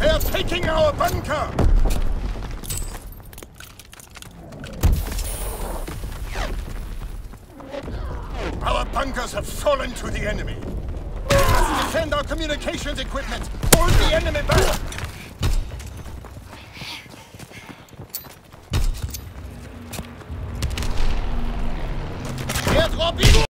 They are taking our bunker! Our bunkers have fallen to the enemy. We must defend our communications equipment! Hold the enemy back! Robbie!